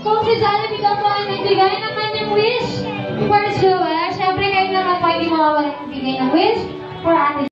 Kung si Jollibee daw po ay nagbigay ng kanyang wish for Joel, syempre kayo naman hindi mawawala ng bigay ng wish for Ate